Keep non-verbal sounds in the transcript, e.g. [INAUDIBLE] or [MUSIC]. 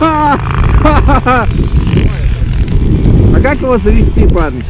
[LAUGHS] А как его завести, парни?